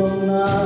no